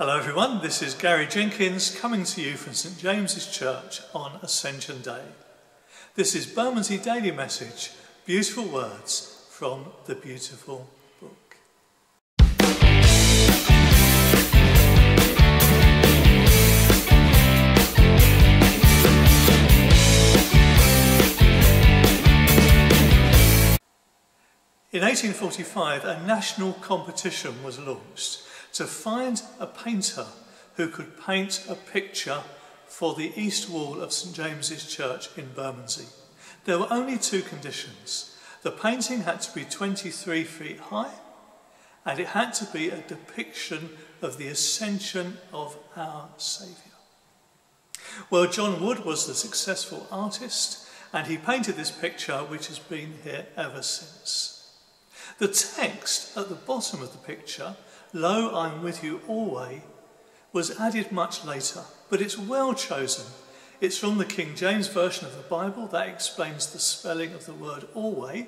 Hello everyone, this is Gary Jenkins coming to you from St James's Church on Ascension Day. This is Bermondsey Daily Message, beautiful words from the beautiful book. In 1845, a national competition was launched to find a painter who could paint a picture for the east wall of St James's Church in Bermondsey. There were only two conditions. The painting had to be 23 feet high and it had to be a depiction of the ascension of our Saviour. Well, John Wood was the successful artist and he painted this picture which has been here ever since. The text at the bottom of the picture, Lo, I'm with you always, was added much later, but it's well chosen. It's from the King James Version of the Bible that explains the spelling of the word always,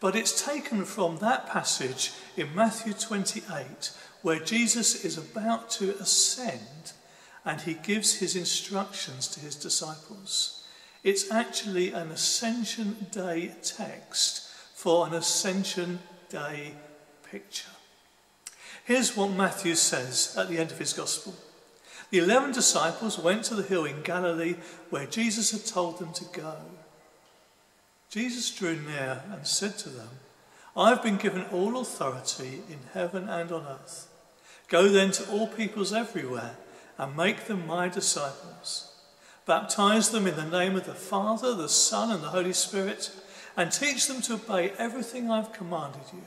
but it's taken from that passage in Matthew 28 where Jesus is about to ascend and he gives his instructions to his disciples. It's actually an Ascension Day text for an Ascension Day picture. Here's what Matthew says at the end of his Gospel. The eleven disciples went to the hill in Galilee where Jesus had told them to go. Jesus drew near and said to them, I have been given all authority in heaven and on earth. Go then to all peoples everywhere and make them my disciples. Baptize them in the name of the Father, the Son, and the Holy Spirit and teach them to obey everything I've commanded you.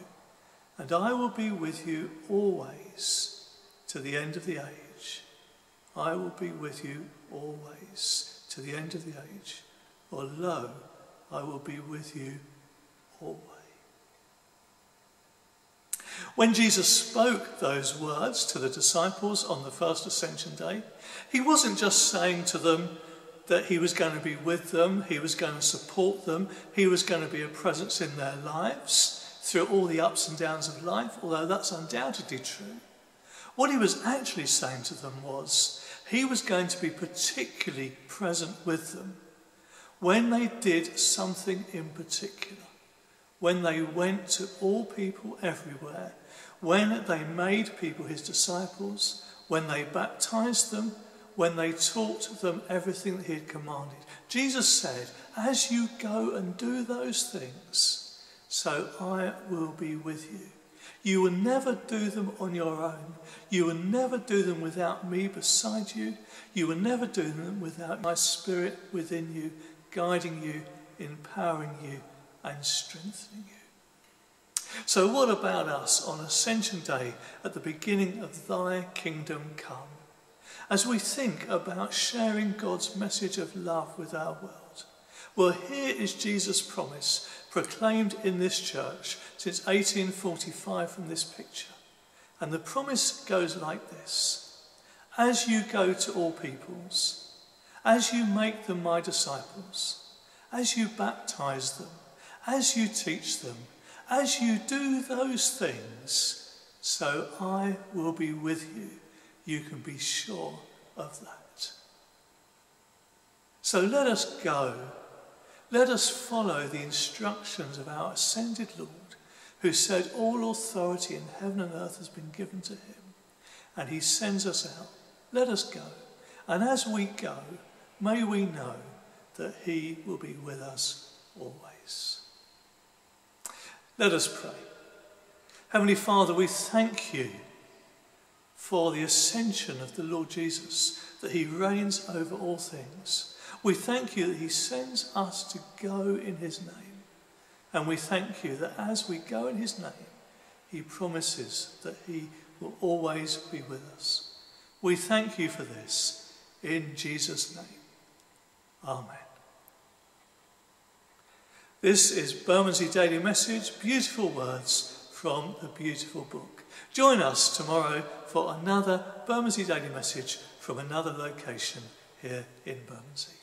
And I will be with you always to the end of the age. I will be with you always to the end of the age. Or lo, I will be with you always. When Jesus spoke those words to the disciples on the first ascension day, he wasn't just saying to them, that he was going to be with them, he was going to support them, he was going to be a presence in their lives through all the ups and downs of life, although that's undoubtedly true. What he was actually saying to them was he was going to be particularly present with them when they did something in particular, when they went to all people everywhere, when they made people his disciples, when they baptized them, when they taught them everything that he had commanded. Jesus said, As you go and do those things, so I will be with you. You will never do them on your own. You will never do them without me beside you. You will never do them without my spirit within you, guiding you, empowering you, and strengthening you. So, what about us on Ascension Day at the beginning of Thy Kingdom Come? as we think about sharing God's message of love with our world. Well, here is Jesus' promise proclaimed in this church since 1845 from this picture. And the promise goes like this As you go to all peoples, as you make them my disciples, as you baptize them, as you teach them, as you do those things, so I will be with you you can be sure of that. So let us go. Let us follow the instructions of our ascended Lord, who said, All authority in heaven and earth has been given to him, and he sends us out. Let us go. And as we go, may we know that he will be with us always. Let us pray. Heavenly Father, we thank you for the ascension of the Lord Jesus, that he reigns over all things. We thank you that he sends us to go in his name. And we thank you that as we go in his name, he promises that he will always be with us. We thank you for this in Jesus' name. Amen. This is Bermondsey Daily Message, beautiful words from the beautiful book. Join us tomorrow for another Bermondsey Daily Message from another location here in Bermondsey.